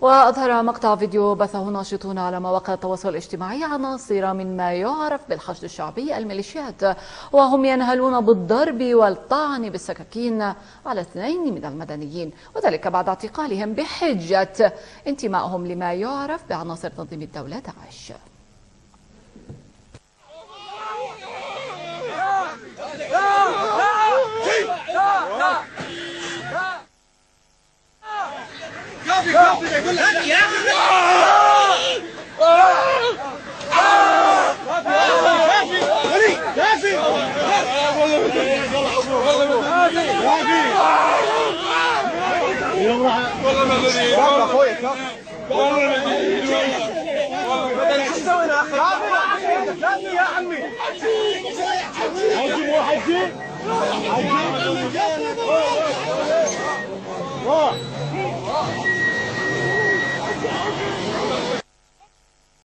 وأظهر مقطع فيديو بثه ناشطون على مواقع التواصل الاجتماعي عناصر من ما يعرف بالحشد الشعبي الميليشيات وهم ينهلون بالضرب والطعن بالسكاكين على اثنين من المدنيين وذلك بعد اعتقالهم بحجة انتمائهم لما يعرف بعناصر تنظيم الدولة داعش يا عمي. حجي حجي حجي